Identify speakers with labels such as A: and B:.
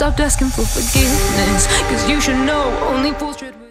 A: Stopped asking for forgiveness, cause you should know only fools with.